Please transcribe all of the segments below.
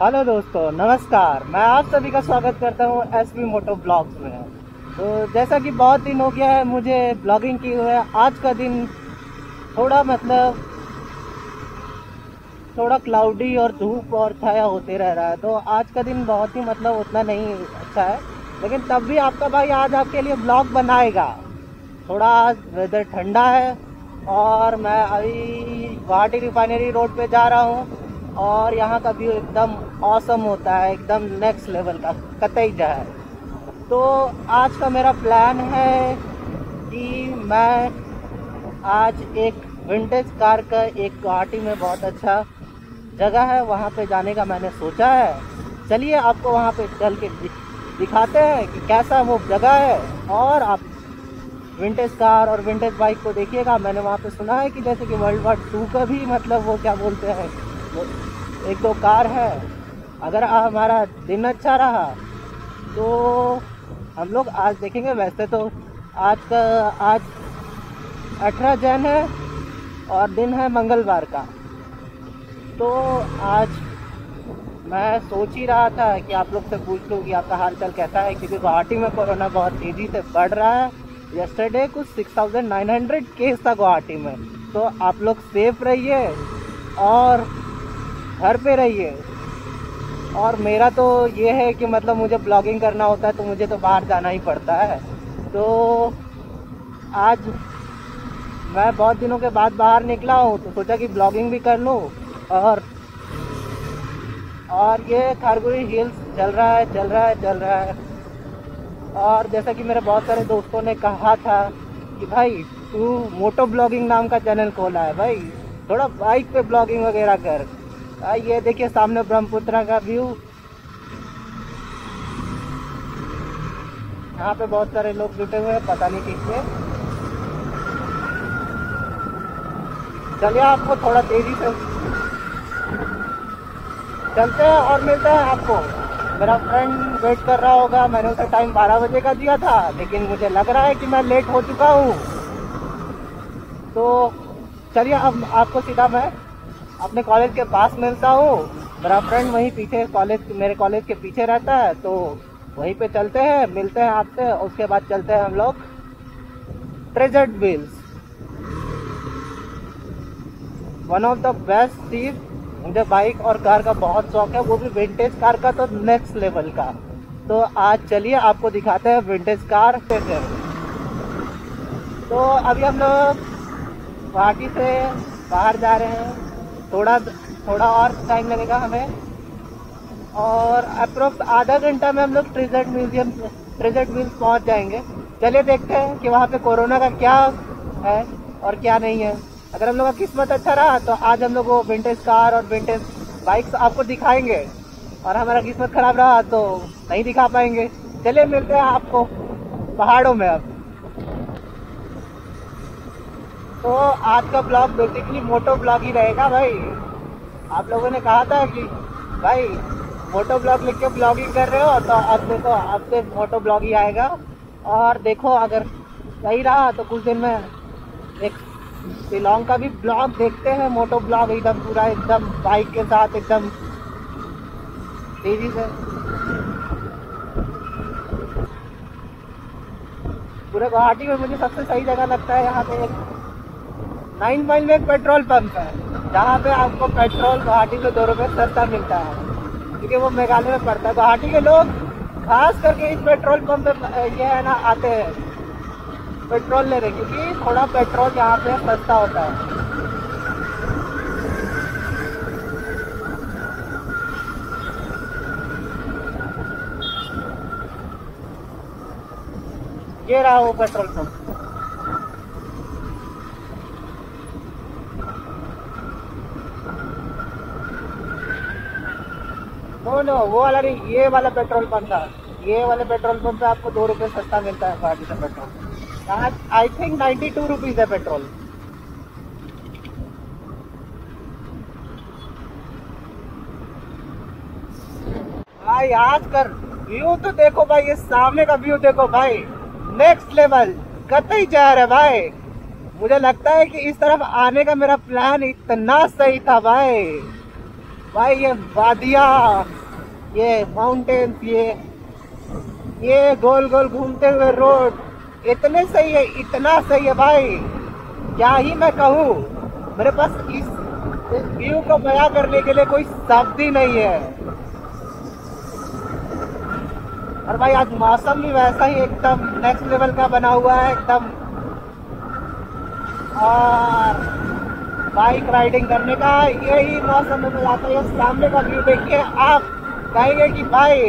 Hello दोस्तों, नमस्कार। मैं आप सभी का स्वागत करता हूँ एस पी मोटो ब्लॉग्स में। तो जैसा कि बहुत दिन हो गया है, मुझे ब्लॉगिंग की हुए आज का दिन थोड़ा मतलब थोड़ा क्लाउडी और धूप और छाया होते रह रहा है। तो आज का दिन बहुत ही मतलब उतना नहीं अच्छा है। लेकिन तब भी आपका भाई आज आपके लिए ब्लॉग बनाएगा। थोड़ा आज वेदर ठंडा है और मैं अभी गुवाहाटी रिफाइनरी रोड पे जा रहा हूँ। और यहाँ का व्यू एकदम औसम होता है, एकदम नेक्स्ट लेवल का, कतई जाए तो आज का मेरा प्लान है कि मैं आज एक विंटेज कार का, एक गुवाहाटी में बहुत अच्छा जगह है, वहाँ पे जाने का मैंने सोचा है। चलिए आपको वहाँ पे चल के दिखाते हैं कि कैसा वो जगह है। और आप विंटेज कार और विंटेज बाइक को देखिएगा, मैंने वहाँ पे सुना है कि जैसे कि वर्ल्ड वार टू का भी मतलब वो क्या बोलते हैं एक दो कार है। अगर हमारा दिन अच्छा रहा तो हम लोग आज देखेंगे वैसे तो आज का आज अठारह जैन है और दिन है मंगलवार का। तो आज मैं सोच ही रहा था कि आप लोग से पूछ लूँ कि आपका हाल चाल कैसा है क्योंकि गुवाहाटी में कोरोना बहुत तेज़ी से बढ़ रहा है। यस्टरडे कुछ 6,900 केस था गुवाहाटी में। तो आप लोग सेफ़ रहिए और घर पे रहिए। और मेरा तो ये है कि मतलब मुझे ब्लॉगिंग करना होता है तो मुझे तो बाहर जाना ही पड़ता है। तो आज मैं बहुत दिनों के बाद बाहर निकला हूँ तो सोचा कि ब्लॉगिंग भी कर लूँ। और और ये खारगुड़ी हिल्स चल रहा है, चल रहा है, चल रहा है। और जैसा कि मेरे बहुत सारे दोस्तों ने कहा था कि भाई, तू मोटो ब्लॉगिंग नाम का चैनल खोला है भाई। थोड़ा बाइक पे ब्लॉगिंग वगैरह कर। ये देखिए सामने ब्रह्मपुत्रा का व्यू यहाँ पे बहुत सारे लोग जुटे हुए हैं, पता नहीं किससे। चलिए, आपको थोड़ा तेज़ी से चलते हैं और मिलते हैं आपको। मेरा फ्रेंड वेट कर रहा होगा, मैंने उसे टाइम 12 बजे का दिया था, लेकिन मुझे लग रहा है कि मैं लेट हो चुका हूँ। तो चलिए, अब आपको सीधा मैं अपने कॉलेज के पास मिलता हूँ मेरा फ्रेंड वहीं पीछे कॉलेज मेरे कॉलेज के पीछे रहता है तो वहीं पे चलते हैं, मिलते हैं आपसे, उसके बाद चलते हैं हम लोग treasured wheels one of the best चीज़ मुझे बाइक और कार का बहुत शौक है, वो भी विंटेज कार का तो नेक्स्ट लेवल का. तो आज चलिए, आपको दिखाते हैं विंटेज कार ट्रेजर तो अभी हम लोग गुवाहाटी से बाहर जा रहे हैं। थोड़ा थोड़ा और टाइम लगेगा हमें। और अप्रोक्स आधा घंटा में हम लोग ट्रेजर्ट म्यूज़ियम ट्रेजर्ट मिल्स पहुँच जाएँगे। चलिए देखते हैं कि वहाँ पे कोरोना का क्या है और क्या नहीं है। अगर हम लोग का किस्मत अच्छा रहा तो आज हम लोग वो विंटेज कार और विंटेज बाइक्स आपको दिखाएँगे। और हमारा किस्मत खराब रहा तो नहीं दिखा पाएँगे। चलिए मिलते हैं आपको पहाड़ों में अब। तो आज का ब्लॉग बेसिकली मोटो ब्लॉग ही रहेगा भाई। आप लोगों ने कहा था कि, भाई, मोटो ब्लॉग लिख के ब्लॉगिंग कर रहे हो तो अब देखो, अब से मोटो ब्लॉग ही आएगा। और देखो, अगर सही रहा तो कुछ दिन में एक शिलोंग का भी ब्लॉग देखते हैं, मोटो ब्लॉग एकदम पूरा, एकदम बाइक के साथ, एकदम तेज़ी से। पूरे गुवाहाटी में मुझे सबसे सही जगह लगता है यहाँ पे नाइन माइल में एक पेट्रोल पंप है, जहाँ पे आपको पेट्रोल गुवाहाटी में दो रुपये सस्ता मिलता है। क्योंकि वो मेघालय में पड़ता है। गुवाहाटी के लोग खास करके इस पेट्रोल पंप पे ये है ना, आते हैं, पेट्रोल ले रहे क्योंकि थोड़ा पेट्रोल यहाँ पे सस्ता होता है। ये रहा वो पेट्रोल पंप। नो नो, वो वाला नहीं ये वाला पेट्रोल पंप था। ये वाले पेट्रोल पंप पे आपको दो रुपये सस्ता मिलता है गुवाहाटी से petrol I think ninety two rupees है पेट्रोल भाई, आज कर। व्यू तो देखो भाई, ये सामने का व्यू देखो भाई। नेक्स्ट लेवल कतई जा रहा है भाई। मुझे लगता है कि इस तरफ़ आने का मेरा प्लान इतना सही था भाई। भाई ये वादिया ये माउंटेन्स ये ये गोल गोल घूमते हुए रोड इतने सही है इतना सही है भाई। क्या ही मैं कहूँ मेरे पास इस, इस व्यू को बया करने के लिए कोई शब्द ही नहीं है। और भाई आज मौसम भी वैसा ही एकदम नेक्स्ट लेवल का बना हुआ है एकदम। और बाइक राइडिंग करने का, यही मौसम में आता है। सामने का व्यू देखिए आप, कहेंगे कि भाई,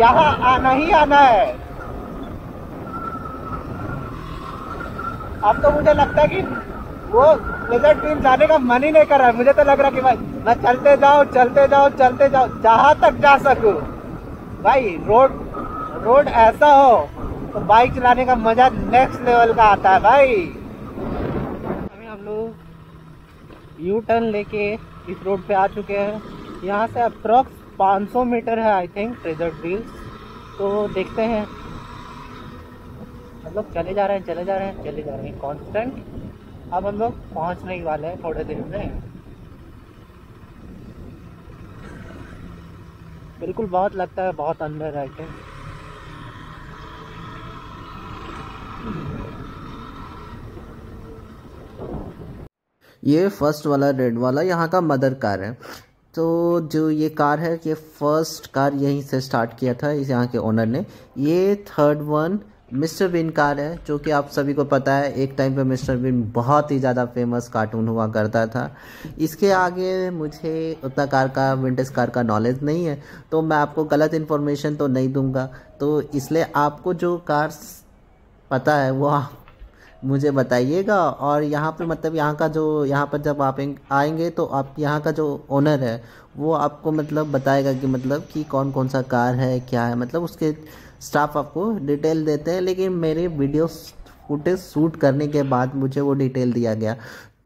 यहाँ आना ही आना है। अब तो मुझे लगता है कि वो रिज़ल्ट टीम जाने का मन ही नहीं कर रहा है। मुझे तो लग रहा है कि भाई, मैं चलते जाओ चलते जाओ चलते जाओ जहाँ तक जा सकूँ। भाई, रोड रोड ऐसा हो तो बाइक चलाने का मज़ा नेक्स्ट लेवल का आता है भाई। हम लोग यू टर्न लेके इस रोड पे आ चुके हैं। यहाँ से अप्रोक्स 500 मीटर है आई थिंक ट्रेजर डील्स तो देखते हैं। लोग चले जा रहे हैं, चले जा रहे हैं, चले जा रहे हैं। कांस्टेंट अब हम लोग पहुँचने ही वाले हैं थोड़े देर में। बिल्कुल बहुत लगता है, बहुत अंदर आई थिंक ये फ़र्स्ट वाला रेड वाला यहाँ का मदर कार है। तो जो ये कार है, ये फ़र्स्ट कार यहीं से स्टार्ट किया था, इस यहाँ के ओनर ने। ये third one mister bean car है, जो कि आप सभी को पता है, एक टाइम पे मिस्टर बिन बहुत ही ज़्यादा फ़ेमस कार्टून हुआ करता था। इसके आगे मुझे उतना कार का विंटेज कार का नॉलेज नहीं है तो मैं आपको गलत इन्फॉर्मेशन तो नहीं दूँगा। तो इसलिए आपको जो कार पता है, वो मुझे बताइएगा और यहाँ पर मतलब यहाँ का जो, यहाँ पर जब आप आएँगे तो आप, यहाँ का जो ओनर है, वो आपको मतलब बताएगा कि मतलब कि कौन कौन सा कार है, क्या है। मतलब उसके स्टाफ आपको डिटेल देते हैं, लेकिन मेरे वीडियो फुटेज शूट करने के बाद मुझे वो डिटेल दिया गया।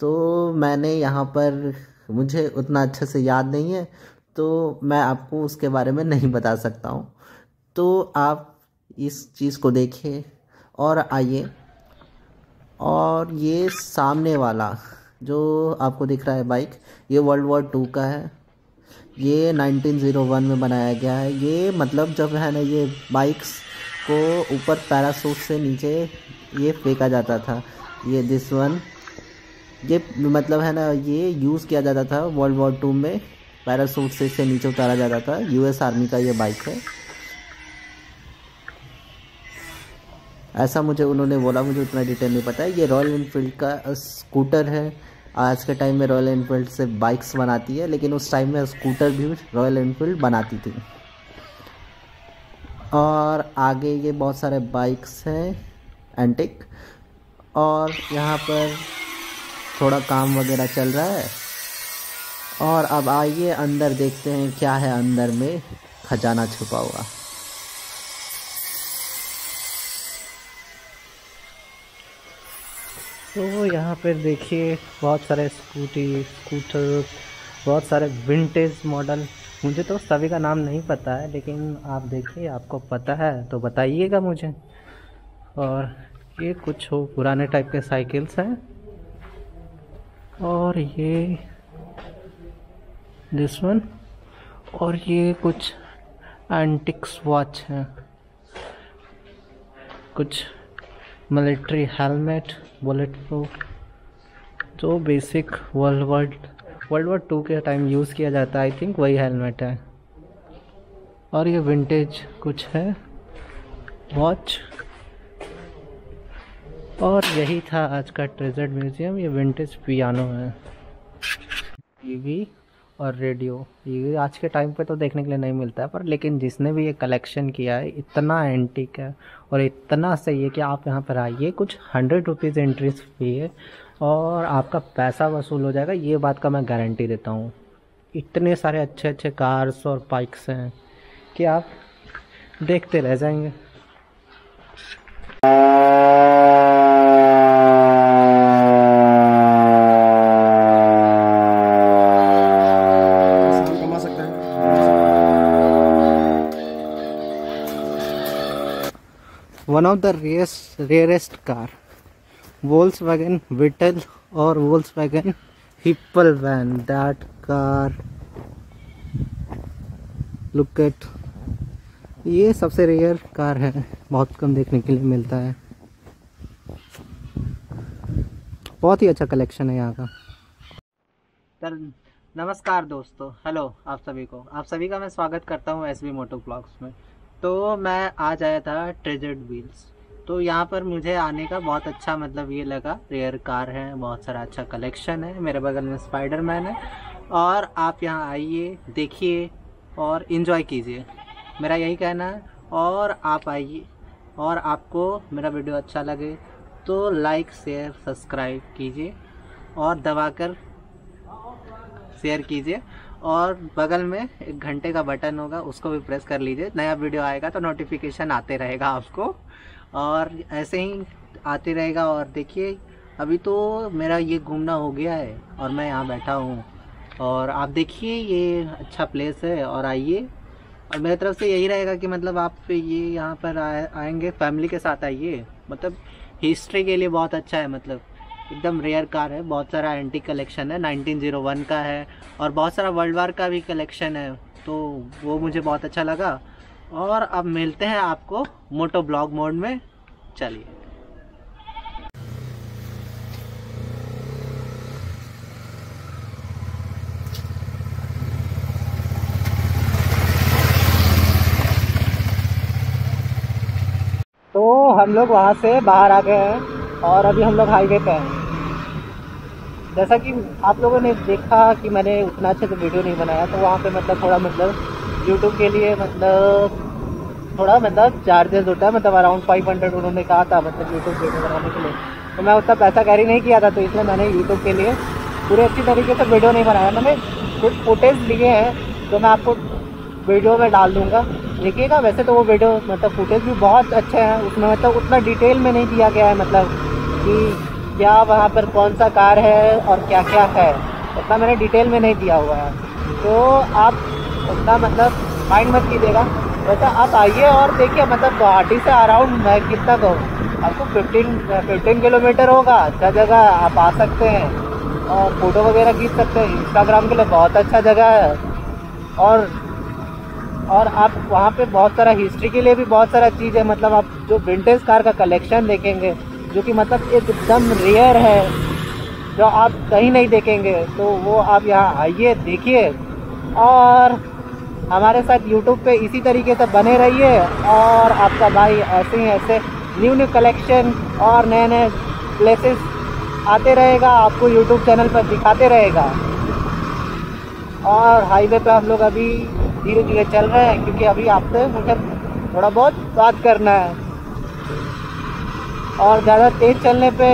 तो मैंने यहाँ पर, मुझे उतना अच्छे से याद नहीं है तो मैं आपको उसके बारे में नहीं बता सकता हूँ। तो आप इस चीज़ को देखिए और आइए। और ये सामने वाला, जो आपको दिख रहा है बाइक ये वर्ल्ड वॉर टू का है। ये 1901 में बनाया गया है। ये मतलब जब है ना, ये बाइक्स को ऊपर पैरासूट से नीचे ये फेंका जाता था। ये दिस वन ये मतलब है ना, ये यूज़ किया जाता था वर्ल्ड वॉर टू में। पैरासूट से इसे नीचे उतारा जाता था। यूएस आर्मी का ये बाइक है। ऐसा मुझे उन्होंने बोला, मुझे उतना डिटेल नहीं पता है। ये रॉयल इनफील्ड का स्कूटर है। आज के टाइम में रॉयल इनफील्ड से बाइक्स बनाती है, लेकिन उस टाइम में स्कूटर भी रॉयल इनफील्ड बनाती थी। और आगे ये बहुत सारे बाइक्स हैं एंटिक और यहाँ पर थोड़ा काम वगैरह चल रहा है। और अब आइए, अंदर देखते हैं क्या है अंदर में। खजाना छुपा हुआ। तो यहाँ पर देखिए बहुत सारे स्कूटी, स्कूटर, बहुत सारे विंटेज मॉडल मुझे तो सभी का नाम नहीं पता है, लेकिन आप देखिए, आपको पता है तो बताइएगा मुझे। और ये कुछ हो, पुराने टाइप के साइकिल्स हैं। और ये दिस वन और ये कुछ एंटिक्स वॉच हैं। कुछ मिलिट्री हेलमेट बुलेट प्रूफ जो basic world world world war two के टाइम यूज़ किया जाता है आई थिंक वही हेलमेट है। और ये विंटेज कुछ है। वॉच और यही था आज का ट्रेजर्ड म्यूज़ियम ये विंटेज पियानो है। टीवी और रेडियो। ये आज के टाइम पे तो देखने के लिए नहीं मिलता है, पर लेकिन जिसने भी ये कलेक्शन किया है, इतना एंटिक है और इतना सही है कि आप यहाँ पर आइए, कुछ हंड्रेड रुपीज़ एंट्री फ़ी है और आपका पैसा वसूल हो जाएगा, ये बात का मैं गारंटी देता हूँ। इतने सारे अच्छे अच्छे कार्स और बाइक्स हैं कि आप देखते रह जाएँगे। One of the rarest, rarest car. Volkswagen Vittel or Volkswagen Hippel van that car. Look at ये सबसे रेयर कार है। बहुत कम देखने के लिए मिलता है। बहुत ही अच्छा कलेक्शन है यहाँ का। नमस्कार दोस्तों। हेलो आप सभी को। आप सभी का मैं स्वागत करता हूँ एस बी मोटो ब्लॉग्स में। तो मैं आज आया था ट्रेजर्ड व्हील्स तो यहाँ पर मुझे आने का बहुत अच्छा मतलब ये लगा रेयर कार है, बहुत सारा अच्छा कलेक्शन है, मेरे बगल में स्पाइडर मैन है। और आप यहाँ आइए, देखिए और इन्जॉय कीजिए। मेरा यही कहना है, और आप आइए, और आपको मेरा वीडियो अच्छा लगे तो लाइक शेयर सब्सक्राइब कीजिए, और दबाकर शेयर कीजिए। और बगल में एक घंटे का बटन होगा उसको भी प्रेस कर लीजिए। नया वीडियो आएगा तो नोटिफिकेशन आते रहेगा आपको। और ऐसे ही आते रहेगा और देखिए अभी तो मेरा ये घूमना हो गया है और मैं यहाँ बैठा हूँ। और आप देखिए ये अच्छा प्लेस है और आइए। और मेरी तरफ़ से यही रहेगा कि मतलब आप ये यहाँ पर आ, आएँगे फैमिली के साथ आइए। मतलब हिस्ट्री के लिए बहुत अच्छा है मतलब। एकदम रेयर कार है, बहुत सारा एंटी कलेक्शन है 1901 का है और बहुत सारा वर्ल्ड वार का भी कलेक्शन है तो वो मुझे बहुत अच्छा लगा। और अब मिलते हैं आपको मोटो ब्लॉग मोड में, चलिए। हम लोग वहाँ से बाहर आ गए हैं और अभी हम लोग हाईवे पे हैं। जैसा कि आप लोगों ने देखा कि मैंने उतना अच्छे से वीडियो नहीं बनाया तो वहाँ पे मतलब थोड़ा मतलब यूट्यूब के लिए मतलब थोड़ा मतलब चार्जेस होता है मतलब अराउंड फाइव हंड्रेड उन्होंने कहा था मतलब यूट्यूब वीडियो बनाने के लिए। तो मैं उतना पैसा कैरी नहीं किया था तो इसलिए मैंने यूट्यूब के लिए पूरे अच्छी तरीके से वीडियो नहीं बनाया। मैंने कुछ फुटेज लिए हैं जो मैं आपको वीडियो में डाल दूँगा। देखिएगा, वैसे तो वो वीडियो मतलब फुटेज भी बहुत अच्छे हैं, उसमें मतलब उतना डिटेल में नहीं दिया गया है मतलब कि क्या वहाँ पर कौन सा कार है और क्या क्या है? उतना मैंने डिटेल में नहीं दिया हुआ है। तो आप उतना मतलब माइंड मत कीजिएगा। वैसे आप आइए और देखिए मतलब गुवाहाटी से अराउंड मैं कितना कहूँ? आपको फिफ्टीन फिफ्टीन किलोमीटर होगा। अच्छा जगह आप आ सकते हैं। और फ़ोटो वगैरह खींच सकते हैं। इंस्टाग्राम के लिए बहुत अच्छा जगह है। और और आप वहाँ पे बहुत सारा हिस्ट्री के लिए भी बहुत सारा चीज़ है। मतलब आप जो विंटेज कार का कलेक्शन देखेंगे जो कि मतलब एकदम रेयर है, जो आप कहीं नहीं देखेंगे तो वो आप यहाँ आइए, देखिए। और हमारे साथ यूट्यूब पे इसी तरीके से बने रहिए। और आपका भाई ऐसे ही ऐसे न्यू न्यू कलेक्शन और नए नए प्लेसेस आते रहेगा, आपको यूट्यूब चैनल पर दिखाते रहेगा। और हाईवे पे हम लोग अभी धीरे धीरे चल रहे हैं, क्योंकि अभी आपसे मुझे थोड़ा बहुत बात करना है। और ज़्यादा तेज़ चलने पे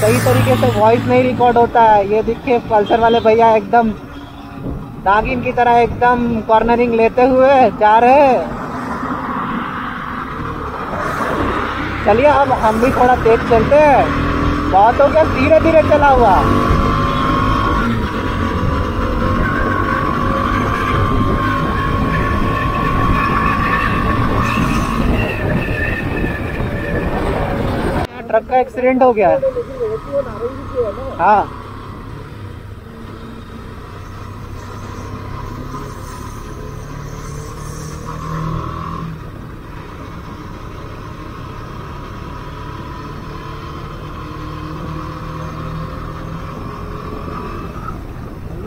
सही तरीके से वॉइस नहीं रिकॉर्ड होता है। ये देखिए पल्सर वाले भैया एकदम नागिन की तरह एकदम कॉर्नरिंग लेते हुए जा रहे हैं। चलिए, अब हम भी थोड़ा तेज चलते हैं। बहुत हो गया धीरे धीरे चला हुआ। ट्रक का एक्सीडेंट हो गया। है। हाँ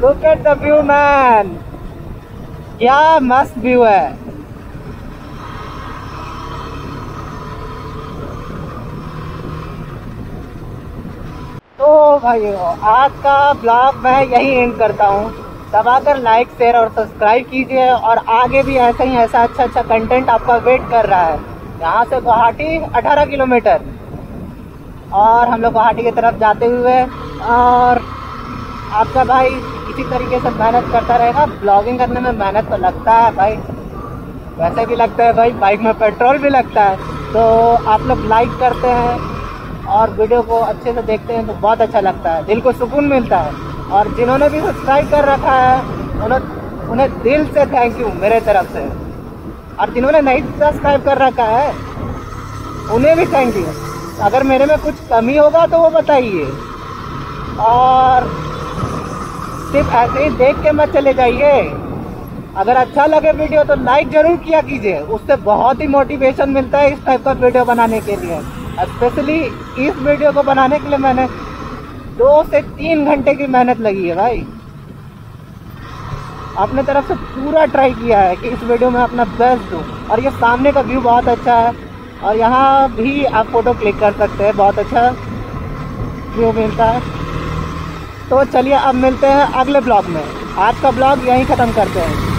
look at the view man क्या मस्त व्यू है। भाई आज का ब्लॉग मैं यही एंड करता हूँ। दबाकर लाइक शेयर और सब्सक्राइब कीजिए और आगे भी ऐसा ही ऐसा अच्छा अच्छा कंटेंट आपका वेट कर रहा है। यहाँ से गुवाहाटी 18 किलोमीटर। और हम लोग गुवाहाटी की तरफ़ जाते हुए और आपका भाई इसी तरीके से मेहनत करता रहेगा। ब्लॉगिंग करने में मेहनत तो लगता है भाई। वैसे भी लगता है भाई बाइक में पेट्रोल भी लगता है। तो आप लोग लाइक करते हैं। और वीडियो को अच्छे से देखते हैं तो बहुत अच्छा लगता है। दिल को सुकून मिलता है। और जिन्होंने भी सब्सक्राइब कर रखा है, उन्हें उन्हें दिल से थैंक यू मेरे तरफ़ से। और जिन्होंने नहीं सब्सक्राइब कर रखा है, उन्हें भी थैंक यू अगर मेरे में कुछ कमी होगा तो वो बताइए। और सिर्फ़ ऐसे ही देख के मत चले जाइए। अगर अच्छा लगे वीडियो तो लाइक ज़रूर किया कीजिए। उससे बहुत ही मोटिवेशन मिलता है इस टाइप का वीडियो बनाने के लिए। स्पेशली इस वीडियो को बनाने के लिए मैंने दो से तीन घंटे की मेहनत लगी है भाई। अपने तरफ़ से पूरा ट्राई किया है कि इस वीडियो में अपना बेस्ट दूँ। और ये सामने का व्यू बहुत अच्छा है। और यहाँ भी आप फ़ोटो क्लिक कर सकते हैं। बहुत अच्छा व्यू मिलता है। तो चलिए अब मिलते हैं अगले ब्लॉग में। आज का ब्लॉग यहीं ख़त्म करते हैं।